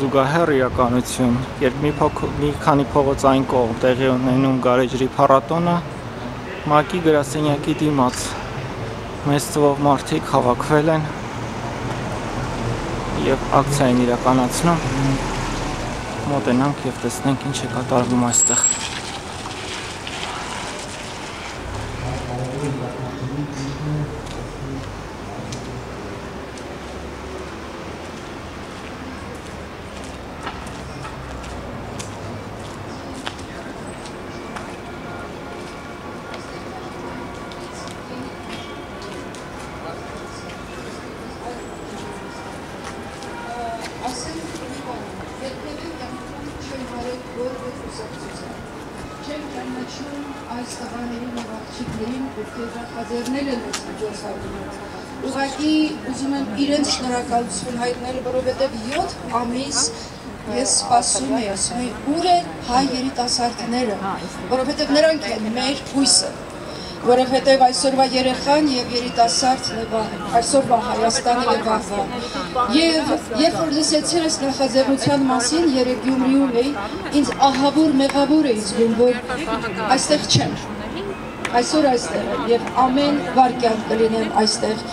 զուգահեռ իրականություն, երբ մի փոքր մի քանի փողոցային կողմ տեղի ունենում գարեջրի փառատոնը, ՄԱԿ-ի գրասենյակի դիմաց մեծ թվով մարդիկ հավաքվել են եւ ակցիա են իրականացնում։ Մոտենանք եւ տեսնենք ինչ է կատարվում այստեղ։ այս տղաներին ու աղջիկներին, ովքեր նախաձեռնել են այս միջոցառումը։ Ուղղակի ուզում եմ իրենց շնորհակալություն հայտնել, որովհետև 7 ամիս ես սպասում եի, ասում եի, ուր են հայ երիտասարդները, որովհետև նրանք են մեր հույսը որովհետև այսօրվա երեխան եւ երիտասարդն է վաղը, այսօրվա Հայաստանը եւ վաղը։ Եվ երբ որ լսեցի այս նախաձեռնության մասին երեք Գյումրիում էի, ինձ ահավոր մեղավոր էի զգում, որ այստեղ չեմ։ Այսօր այստեղ եմ եւ ամեն վարքյան կլինեմ այստեղ։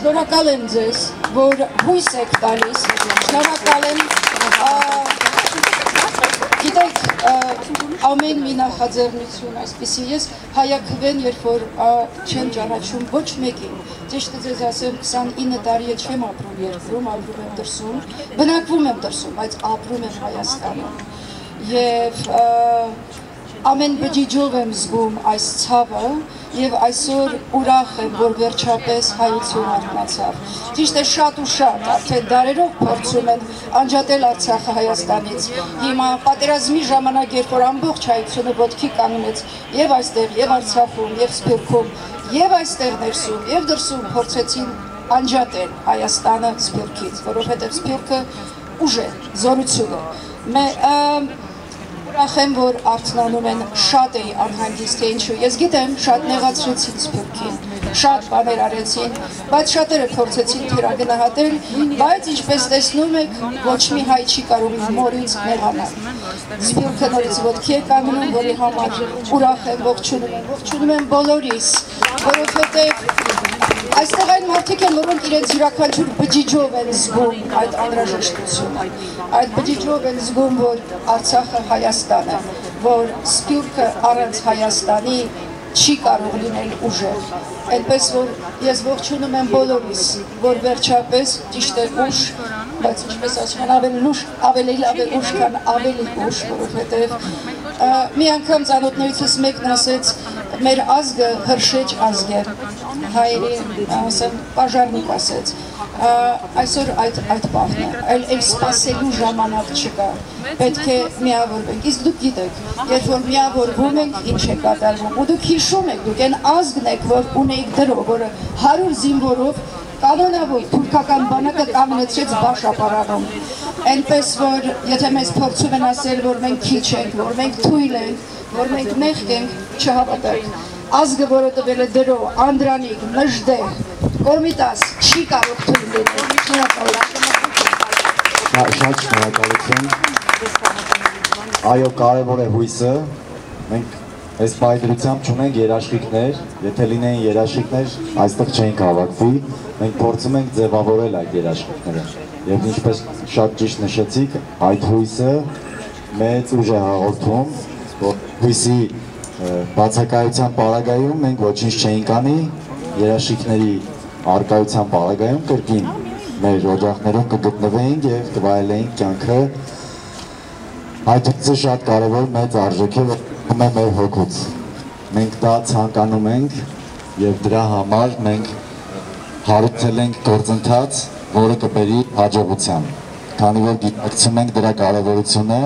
Շնորհակալ եմ ձեզ, որ հույս եք տալիս։ Շնորհակալ եմ Գիտեք, ամեն մի նախաձեռնություն այսպեսի ես հայակվեն, երբ որ չեմ ճանաչում ոչ մեկին։ Ճիշտը ձեզ ասեմ, 29 տարի է չեմ ապրում երկրում, ապրում եմ դրսում, բնակվում եմ դրսում, բայց ապրում եմ Հայաստանում։ Եվ ամեն բջիջով եմ զգում այս ցավը եւ այսօր ուրախ եմ, որ վերջապես հայություն արտնացավ։ Ճիշտ է շատ ու շատ, արդեն դարերով փորձում են անջատել Արցախը Հայաստանից։ Հիմա պատերազմի ժամանակ, երբ որ ամբողջ հայությունը ոտքի կանգնեց եւ այստեղ, եւ Արցախում, եւ Սփյուռքում, եւ այստեղ ներսում, եւ դրսում փորձեցին անջատել Հայաստանը Սփյուռքից, որովհետեւ Սփյուռքը ուժ է, զորություն է։ Մե ուրախ եմ, որ արցնանում են շատ էի անհանգիստ, ինչու։ Ես գիտեմ, շատ նեղացրեցին Սփյուռքին, շատ բաներ արեցին, բայց շատերը փորձեցին թերագնահատել, բայց ինչպես տեսնում եք, ոչ մի հայ չի կարող իր մորից նեղանալ։ Սփյուռքը նորից ոտքի է կանգնում, որի համար ուրախ եմ, ողջունում եմ, ողջունում եմ բոլորիս, որովհետև Այստեղ այն մարդիկ են, որոնք իրենց յուրաքանչյուր բջիջով են զգում այդ անհրաժեշտությունը։ Այդ բջիջով են զգում, որ Արցախը Հայաստան է, որ Սփյուռքը առանց Հայաստանի չի կարող լինել ուժեղ։ Այնպես որ ես ողջունում եմ բոլորիս, որ վերջապես ճիշտ է ուժ, բայց ինչպես ասում են, ավելի ուժ, ավելի լավ է ուժ, քան ավելի ուժ, որովհետև մի անգամ ծանոթներիցս մեկն ասեց, մեր ազգը հրշեջ ազգ է, հայերի, ասեմ, պաժարնիկ ասեց, այսօր այդ, այդ պահն է, այլ էլ սպասելու ժամանակ չկա, պետք է միավորվենք, իսկ դուք գիտեք, երբ որ միավորվում ենք, ինչ է կատարվում, ու դուք հիշում եք, դուք են ազգն եք, որ ունեիք դրով, որը հարուր զինվորով կանոնավոր թուրքական բանակը կանգնեցրեց Բաշապարանում։ Այնպես որ եթե մեզ փորձում են ասել, որ մենք քիչ ենք, որ մենք թույլ ենք, որ մենք մեղք ենք, չհավատեք։ Ազգը, որը տվել է դրո, Անդրանիկ, Մժդեհ, Կոմիտաս չի կարող թույլ լինել։ Շնորհակալություն։ Շատ շնորհակալություն։ Այո, կարևոր է հույսը։ Մենք այս պայդրությամբ չունենք երաշխիքներ, եթե լինեին երաշխիքներ, այստեղ չէինք հավաքվի։ Մենք փորձում ենք ձևավորել այդ երաշխիքները։ Եվ ինչպես շատ ճիշտ նշեցիք, այդ հույսը մեծ ուժ է հաղորդում, որ հույսի բացակայության պարագայում մենք ոչինչ չէինք անի, երաշխիքների արկայության պարագայում կրկին մեր օջախներում կգտնվեինք եւ կվայելեինք կյանքը այդ հույսը շատ կարևոր մեծ արժեք է ում է մեր հոգուց մենք դա ցանկանում ենք եւ դրա համար մենք հարուցել ենք գործընթաց որը կբերի հաջողության քանի որ գիտակցում ենք դրա կարևորությունը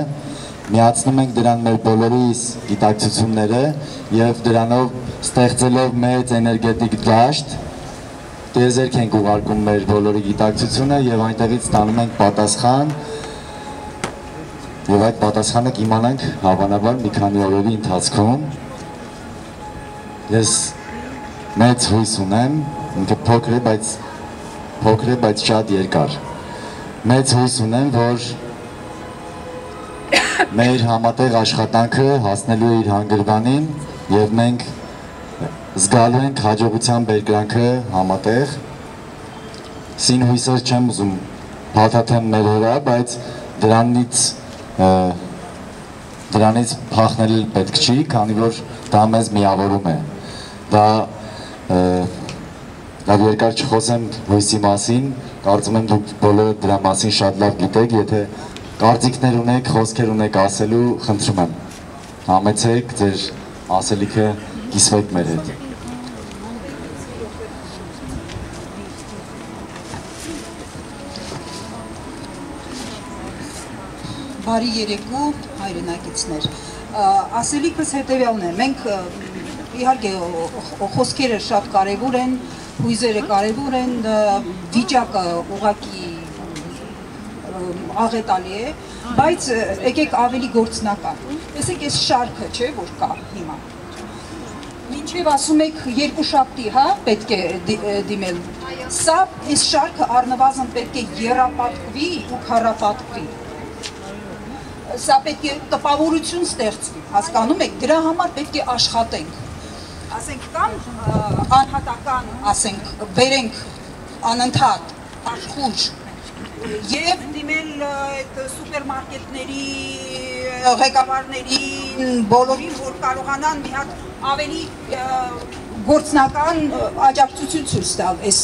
միացնում ենք դրան մեր բոլորիս գիտակցությունները եւ դրանով ստեղծելով մեծ էներգետիկ դաշտ տեզերք ենք ուղարկում մեր բոլորի գիտակցությունը եւ այնտեղից ստանում ենք պատասխան եւ այդ պատասխանը կիմանանք հավանաբար մի քանի օրերի ընթացքում ես մեծ հույս ունեմ ինքը փոքր է բայց փոքր է բայց շատ երկար մեծ հույս ունեմ որ մեր համատեղ աշխատանքը հասնելու է իր հանգրվանին եւ մենք զգալու ենք հաջողության բերկրանքը համատեղ սին հույսեր չեմ ուզում փաթաթեմ մեր հորա, բայց դրանից դրանից փախնել պետք չի, քանի որ դա մեզ միավորում է։ Դա լավ երկար չխոսեմ հույսի մասին, կարծում եմ դուք բոլորը դրա մասին շատ լավ գիտեք, եթե կարծիքներ ունեք, խոսքեր ունեք ասելու, խնդրում եմ։ Համեցեք ձեր ասելիքը կիսվեք մեր հետ։ Բարի երեկո հայրենակիցներ։ Ասելիքս հետևյալն է։ Մենք իհարկե խոսքերը շատ կարևոր են, հույզերը կարևոր են, վիճակը ուղակի աղետալի է, բայց եկեք ավելի գործնական։ Տեսեք, այս շարքը, չէ, որ կա հիմա։ Մինչև ասում եք երկու շաբթի, հա, պետք է դիմել։ Սա այս շարքը առնվազն պետք է երապատկվի ու քարապատկվի սա պետք է տպավորություն ստեղծվի, հասկանում եք, դրա համար պետք է աշխատենք ասենք կամ անհատական, ասենք, բերենք անընդհատ աշխուժ եւ դիմել այդ սուպերմարկետների ղեկավարներին, բոլորին, որ կարողանան մի հատ ավելի գործնական աջակցություն ցույց տալ այս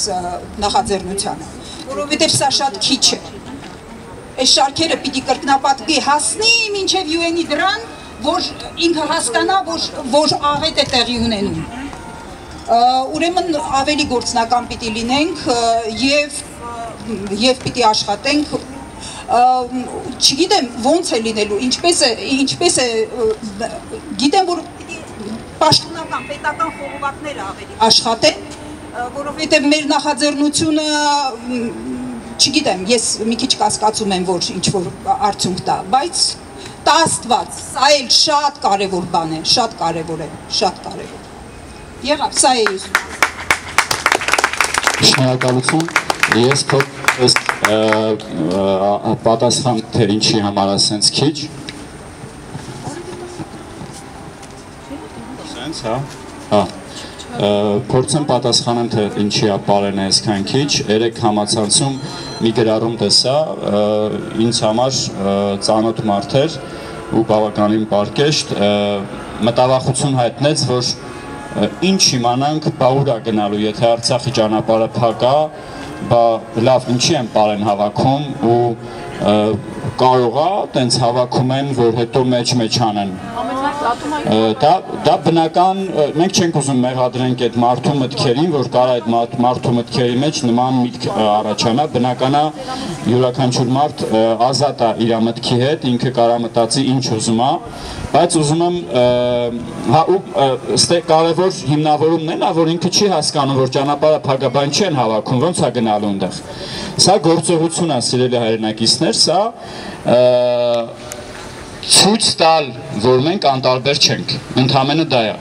նախաձեռնությանը, որովհետև սա շատ քիչ է։ Այս շարքերը պիտի կրկնապատկի հասնի մինչև UN-ի դրան, որ ինքը հասկանա, որ որ աղետ է տեղի ունենում։ Ուրեմն ավելի գործնական պիտի լինենք եւ եւ պիտի աշխատենք չգիտեմ ոնց է լինելու, ինչպես է ինչպես է գիտեմ որ պաշտոնական պետական խորհուրդները ավելի աշխատեն, որովհետև մեր նախաձեռնությունը չգիտեմ, ես մի քիչ կասկածում եմ, որ ինչ որ արդյունք տա, բայց տա Աստված, սա էլ շատ կարևոր բան է, շատ կարևոր է, շատ կարևոր։ Եղավ, սա է ես։ Շնորհակալություն։ Ես փոքրս պատասխան թե ինչի համար ասենց քիչ։ Սենց, հա։ Հա փորձեմ պատասխանեմ թե ինչի է պարենը այսքան քիչ երեք համացանցում մի գրառում տեսա ինձ համար ծանոթ մարդ էր ու բավականին պարկեշտ մտավախություն հայտնեց որ ինչ իմանանք բա ուր է գնալու եթե Արցախի ճանապարհը փակ է բա լավ ինչի են պարեն հավաքում ու կարող է տենց հավաքում են որ հետո մեջ-մեջ անեն Դա դա բնական մենք չենք ուզում մեղադրենք այդ մարդու մտքերին, որ կարա այդ մարդու մտքերի մեջ նման միտք առաջանա, բնականա յուրաքանչյուր մարդ ազատ է իր մտքի հետ, ինքը կարա մտածի ինչ ուզում է, բայց ուզում եմ հա ու ստե կարևոր հիմնավորումն է նա, որ ինքը չի հասկանում, որ ճանապարհը փակաբան չեն հավաքում, ոնց է գնալու այնտեղ։ Սա գործողություն է, սիրելի հայրենակիցներ, սա ցույց տալ, որ մենք անտարբեր չենք։ Ընդհանրապես դա է։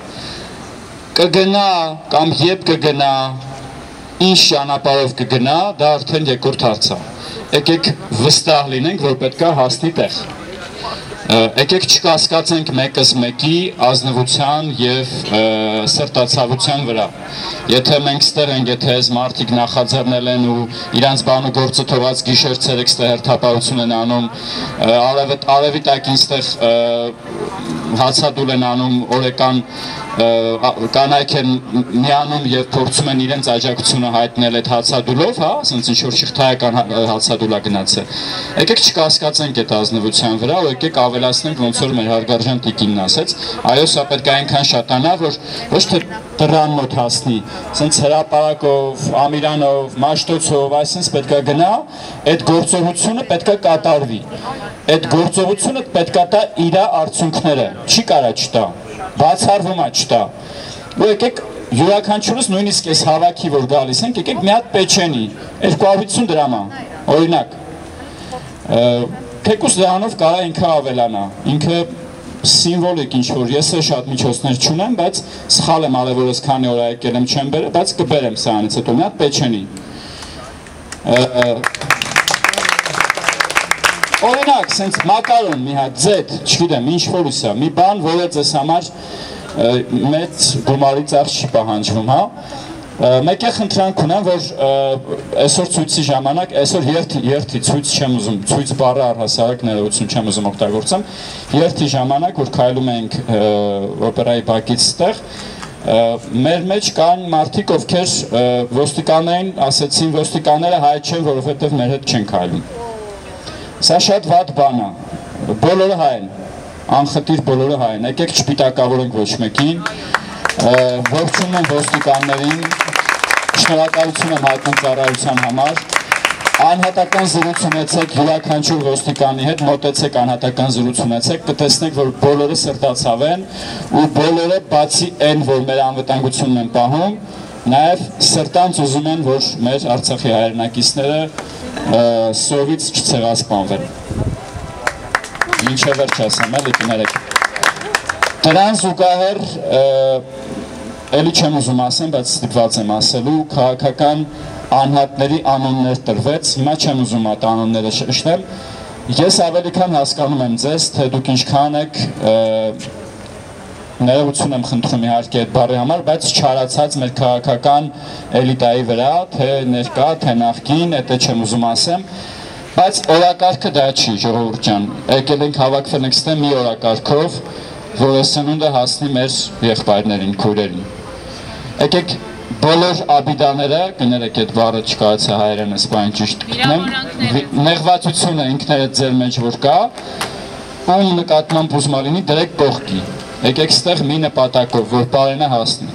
Կգնա կամ երբ կգնա, ինչ ճանապարհով կգնա, դա արդեն երկրորդ հարց է։ Եկեք վստահ լինենք, որ պետքա հասնի տեղ։ Եկեք չկասկածենք մեկս մեկի ազնվության եւ սրտացավության վրա։ Եթե մենք ստեղ ենք, եթե այս մարդիկ նախաձեռնել են ու իրանց բանու գործը թողած գիշեր ցերեկ ստեղ հերթապահություն են անում, արևը արևի տակին ստեղ հացադուլ են անում, օրեկան կանայք են միանում եւ փորձում են իրենց աջակցությունը հայտնել այդ հացադուլով, հա, ասենց ինչ որ շղթայական հացադուլա գնացել։ Եկեք չկասկածենք այդ ազնվության վրա, ու եկեք ավելացնենք ոնց որ մեր հարգարժան տիկինն ասեց, այո, սա պետք է այնքան շատանա, որ ոչ թե դրան մոտ հասնի, ասենց հրաապարակով, ամիրանով, մաշտոցով, այսպես պետքա գնա, այդ գործողությունը պետքա կատարվի։ Այդ գործողությունը պետքա տա իր արդյունքները, չի կարա չտա բացառվում է չտա։ Ու եկեք յուրաքանչյուրս նույնիսկ այս հավաքի որ գալիս ենք, եկեք մի հատ պեչենի 250 դրամ է, օրինակ։ Թեկուս դրանով կարա ինքը ավելանա։ Ինքը սիմվոլիկ ինչ որ ես է շատ միջոցներ չունեմ, բայց սխալ եմ արևորս քանի օր եկել եմ չեմ բերել, բայց կբերեմ սրանից հետո մի հատ պեչենի։ Օրինակ, սենց մակարոն մի հատ Z, չգիտեմ, ինչ որ ուսա, մի բան, որը ձեզ համար մեծ գումարի ծախս չի պահանջվում, հա։ Մեկ է խնդրանք ունեմ, որ այսօր ցույցի ժամանակ, այսօր երթի, երթի ցույց չեմ ուզում, ցույց բառը առհասարակ ներողություն չեմ ուզում օգտագործեմ, երթի ժամանակ, որ քայլում ենք օպերայի բակից ստեղ, մեր մեջ կան մարդիկ, ովքեր ոստիկանային, ասեցին ոստիկանները հայ չեն, որովհետև մեր հետ չեն քայլում։ Սա շատ վատ բան է։ Բոլորը հայ են, անխտիր բոլորը հայ են։ Եկեք չպիտակավորենք ոչ մեկին։ Ողջունում եմ ոստիկաններին, շնորհակալություն եմ հայտնում ծառայության համար անհատական զրույց ունեցեք յուրաքանչյուր ոստիկանի հետ, մոտեցեք անհատական զրույց ունեցեք, կտեսնեք, որ բոլորը սրտացավ են ու բոլորը բացի այն, որ մեր անվտանգությունն են պահում, նաև սրտանց ուզում են, որ մեր Արցախի հայրենակիցները սովից չցեղասպանվեն։ Ինչը վերջ ասեմ, էլի կներեք։ Դրան զուգահեռ էլի չեմ ուզում ասեմ, բայց ստիպված եմ ասելու, քաղաքական անհատների անուններ տրվեց, հիմա չեմ ուզում այդ անունները շշտել, ես ավելի քան հասկանում եմ ձեզ, թե դուք ինչքան եք ներողություն եմ խնդրում իհարկե այդ բառի համար, բայց չարացած մեր քաղաքական էլիտայի վրա, թե ներկա, թե նախկին, դա չեմ ուզում ասեմ, բայց օրակարգը դա չի, ժողովուրդ ջան։ Եկել ենք հավաքվել ենք ստե մի օրակարգով, որ այս սնունդը հասնի մեր եղբայրներին, քույրերին։ Եկեք բոլոր աբիդաները, կներեք այդ բառը չկարացա հայերենս, բան ճիշտ գտնեմ, նեղվածությունը ինքներդ ձեր մեջ որ կա, ում նկատմամբ ուզմալինի դրեք կողքի, եկեք ստեղ մի նպատակով, որ պարենը հասնի։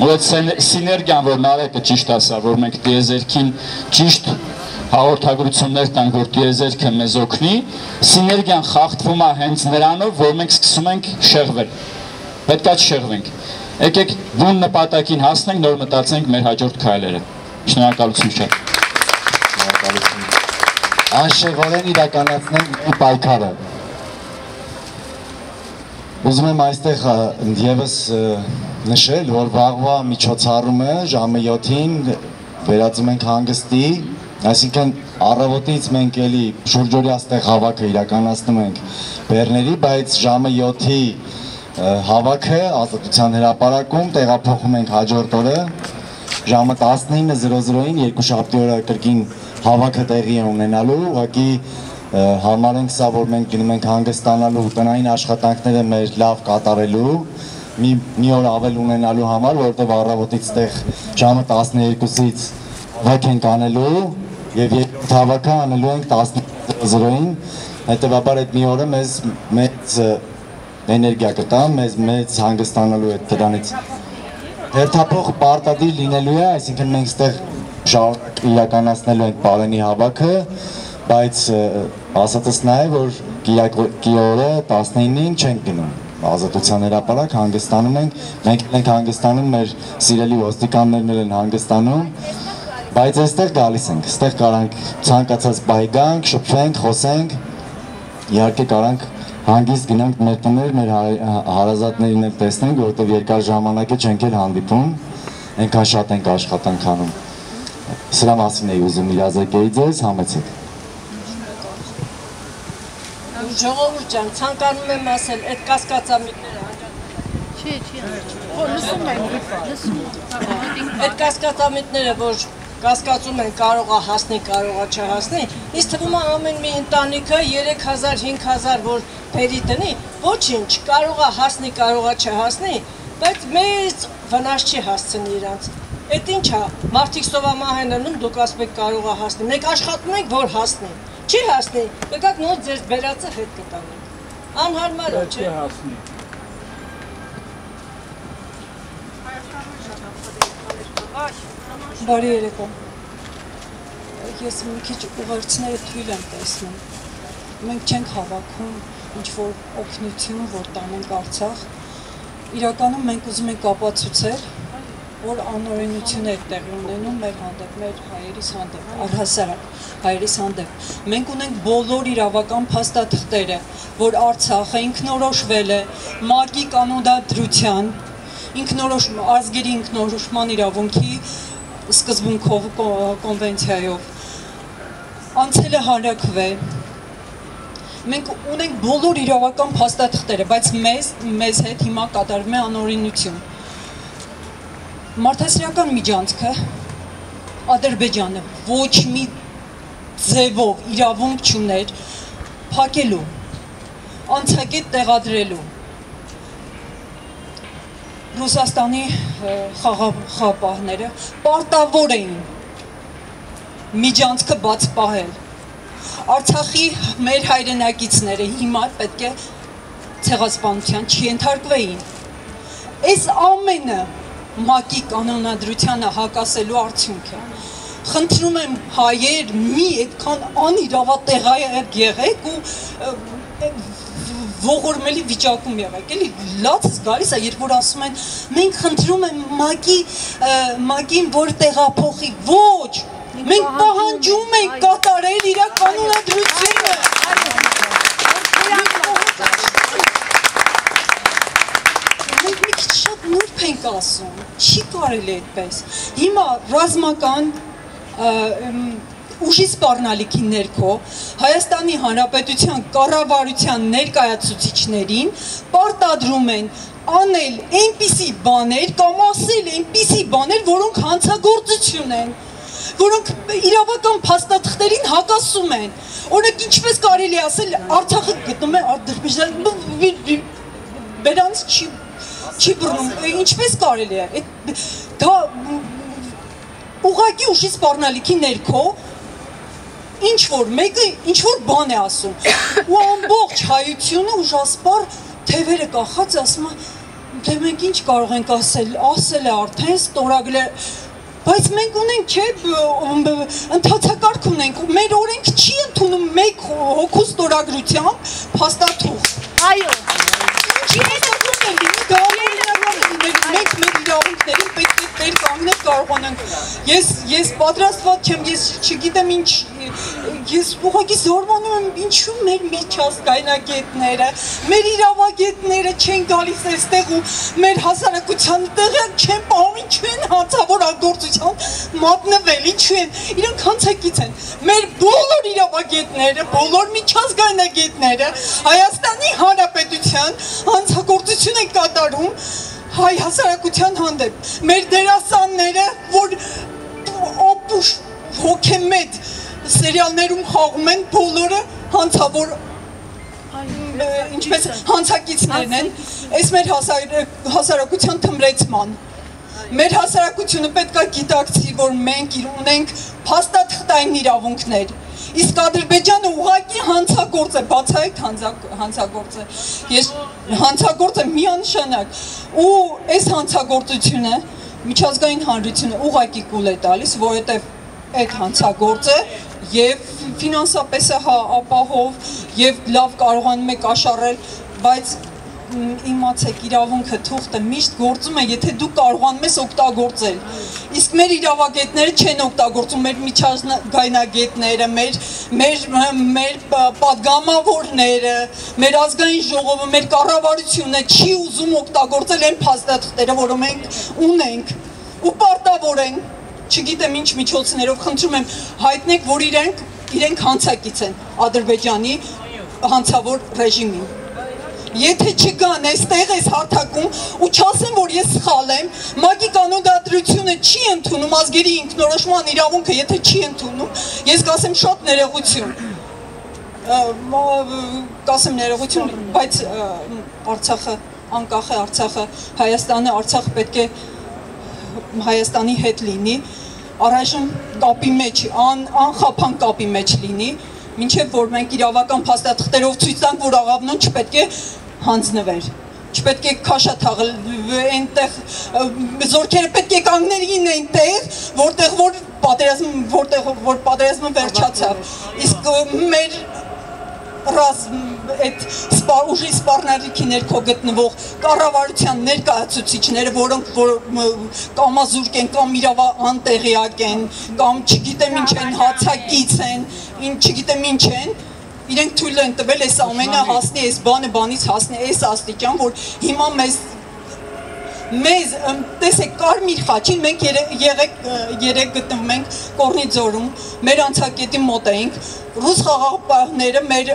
Որ այդ սիներգիան, որ նարեկը ճիշտ ասա, որ մենք դիեզերքին ճիշտ հաղորդագրություններ տանք, որ դիեզերքը մեզ օգնի, սիներգիան խախտվում է հենց նրանով, որ մենք սկսում ենք շեղվել։ Պետքա չշեղվենք։ Եկեք բուն նպատակին հասնենք, նոր մտածենք մեր հաջորդ քայլերը։ Շնորհակալություն շատ։ Շնորհակալություն։ Անշեղորեն իրականացնենք պայքարը։ Ուզում եմ այստեղ եւս նշել, որ վաղվա միջոցառումը ժամը 7-ին վերածում ենք հանգստի, այսինքն առավոտից մենք էլի շուրջօրյա ստեղ հավաքը իրականացնում ենք բերների, բայց ժամը 7-ի հավաքը ազատության հրապարակում տեղափոխում ենք հաջորդ օրը ժամը 19:00-ին երկուշաբթի օրը կրկին հավաքը տեղի է ունենալու, ուղղակի համարենք սա, որ մենք գնում ենք հանգստանալու տնային աշխատանքները մեր լավ կատարելու, մի մի օր ավել ունենալու համար, որովհետև առավոտից ստեղ ժամը 12-ից հավաք ենք անելու եւ երկրորդ հավաքը անելու ենք 19:00-ին, հետեւաբար այդ մի օրը մեզ մեծ էներգիա կտա, մեզ մեծ հանգստանալու է դրանից։ Հերթափող պարտադիր լինելու է, այսինքն մենք ստեղ շարունակ իրականացնելու ենք Պարենի հավաքը, բայց ասածս նա է, որ կիորը 19-ին չենք գնում ազատության հրապարակ հանգստանում ենք, մենք ենք հանգստանում, մեր սիրելի ոստիկաններն են հանգստանում, բայց այստեղ գալիս ենք, այստեղ կարանք ցանկացած բայգանք, շփվենք, խոսենք, իհարկե կարանք հանգիստ գնանք մեր տներ, մեր հարազատներին էլ տեսնենք, որովհետև երկար ժամանակ է չենք էլ հանդիպում, այնքան շատ ենք աշխատանք անում։ Սրա մասին էի ուզում իրազեկեի ձեզ, համեցեք։ Ժողովուրդ ջան, ցանկանում եմ ասել, այդ կասկածամիտները Չի, չի։ Ո՞ր լսում ենք, լսում։ Այդ կասկածամիտները, որ կասկածում են կարողա հասնի, կարողա չհասնի, ինձ թվում է ամեն մի ընտանիքը 3000, 5000 որ բերի տնի, ոչինչ, կարողա հասնի, կարողա չհասնի, բայց մեծ վնաս չի հասցնի իրանց։ Այդ ինչ է, մարդիկ սովամահ են անում, դուք ասում եք կարողա հասնի։ Մենք աշխատում ենք, որ հասնի։ Չի հասնի, եկաք նոր ձեր վերածը հետ կտանենք։ Անհարմար է, չէ։ հասնի։ Բարի երեկո։ Ես մի քիչ ուղերձները թույլ եմ տեսնում մենք չենք հավաքում ինչ որ օգնություն, որ տանենք Արցախ։ Իրականում մենք ուզում ենք ապացուցել, որ անօրենություններ տեղի ունենում մեր հանդեպ, մեր հայերիս հանդեպ, առհասարակ հայերիս հանդեպ։ Մենք ունենք բոլոր իրավական փաստաթղթերը, որ Արցախը ինքնորոշվել է ՄԱԿ-ի կանոնդադրության, ինքնորոշ ազգերի ինքնորոշման իրավունքի սկզբունքով կոնվենցիայով անցել է հարակվե մենք ունենք բոլոր իրավական փաստաթղթերը, բայց մեզ մեզ հետ հիմա կատարվում է անօրինություն։ Մարդասիրական միջանցքը Ադրբեջանը ոչ մի ձևով իրավունք չուներ փակելու, անցակետ տեղադրելու Ռուսաստանի խաղապահները պարտավոր էին միջանցքը բաց պահել։ Արցախի մեր հայրենակիցները հիմա պետք է ցեղասպանության չընթարկվեին։ Այս ամենը ՄԱԿ-ի կանոնադրությանը հակասելու արդյունք է։ Խնդրում եմ հայեր մի այդքան անիրավատեղայ եղեք ու ողորմելի վիճակում եղեք, էլի լացս գալիս է, երբ որ ասում են մենք խնդրում եմ ՄԱԿ-ի ՄԱԿ-ին որ տեղափոխի, ոչ, մենք պահանջում ենք կատարել իր կանոնադրությունը։ Մենք մի քիչ շատ նուրբ ենք ասում, չի կարելի այդպես։ Հիմա ռազմական ուժի սպառնալիքի ներքո Հայաստանի Հանրապետության կառավարության ներկայացուցիչներին պարտադրում են անել այնպիսի բաներ կամ ասել այնպիսի բաներ, որոնք հանցագործություն են որոնք իրավական փաստաթղթերին հակասում են։ Օրինակ ինչպես կարելի ասել Արցախը գտնում է Ադրբեջան բերանց չի չի բռնում։ Ինչպես կարելի է։ Դա ուղակի ուժի սպառնալիքի ներքո ինչ որ մեկը ինչ որ բան է ասում ու ամբողջ հայությունը ուժասպառ թևերը կախած ասում է դե մենք ինչ կարող ենք ասել ասել է արդեն ստորագրել բայց մենք ունենք չէ ընդհանցակարգ ունենք մեր օրենք չի ընդունում մեկ հոգու ստորագրությամբ փաստաթուղթ այո ինչի է դա մենք մեր իրավունքներին պետք է մեր կանգնել կարողանանք ես ես պատրաստված չեմ ես չգիտեմ ինչ ես ուղղակի զորմանում եմ ինչու մեր միջազգայնագետները, մեր իրավագետները չեն գալիս այստեղ ու մեր հասարակության տեղը չեն պահում, ինչու են հանցավոր ագործության մատնվել, ինչու են, իրանք հանցակից են։ Մեր բոլոր իրավագետները, բոլոր միջազգայնագետները Հայաստանի Հանրապետության հանցագործություն են կատարում հայ հասարակության հանդեպ։ Մեր դերասանները, որ օպուշ հոգեմետ սերիալներում խաղում են բոլորը հանցավոր ինչպես հանցակիցներն են, այս մեր հասարակության թմրեցման։ Մեր հասարակությունը պետք է գիտակցի, որ մենք ունենք փաստաթղթային իրավունքներ, իսկ Ադրբեջանը ուղակի հանցագործ է, բացայք հանցագործ է։ Ես հանցագործ է միանշանակ ու այս հանցագործությունը միջազգային հանրությունը ուղակի կուլ է տալիս, որովհետև այդ հանցագործը եւ ֆինանսապես է հա ապահով եւ լավ կարողանում է կաշառել, բայց իմացեք, իրավունքը թուղթը միշտ գործում է, եթե դու կարողանում ես օգտագործել։ Իսկ մեր իրավագետները չեն օգտագործում մեր միջազգայնագետները, մեր մեր մեր падգամավորները, մեր ազգային ժողովը, մեր կառավարությունը չի ուզում օգտագործել այն փաստաթղթերը, որոնք մենք ունենք ու պարտավոր են, չգիտեմ ինչ միջոցներով, խնդրում եմ հայտնեք, որ իրենք իրենք հանցակից են Ադրբեջանի հանցավոր ռեժիմին։ Եթե չգան այստեղ այս հարթակում ու չասեն, որ ես սխալ եմ, ՄԱԿ-ի կանոնադրությունը չի ընդունում ազգերի ինքնորոշման իրավունքը, եթե չի ընդունում, ես կասեմ շատ ներողություն կասեմ ներողություն, բայց Արցախը անկախ է Արցախը, Հայաստանը, Արցախը պետք է Հայաստանի հետ լինի, առայժմ կապի մեջ, ան, անխափան կապի մեջ լինի, մինչև որ մենք իրավական փաստաթղթերով ցույց տանք, որ աղավնոն չպետք է հանձնվեր չպետք է քաշա թաղել այնտեղ զորքերը պետք է կանգներին այնտեղ որտեղ որ պատերազմ որտեղ որ պատերազմը վերջացավ իսկ մեր ռազմ այդ սպար ուժի սպառնալիքի ներքո գտնվող կառավարության ներկայացուցիչները, որոնք որ կամազուրկ են կամ իրավա անտեղյակ են, կամ չգիտեմ ինչ են, հացակից են, ինչ չգիտեմ ինչ են, իրենք թույլ են տվել այս ամենը հասնի, այս բանը բանից հասնի այս աստիճան, որ հիմա մեզ մեզ տեսեք կարմիր խաչին մենք եղեք երեք գտնվում ենք Կորնի ձորում մեր անցակետի մոտ էինք ռուս խաղաղապահները մեր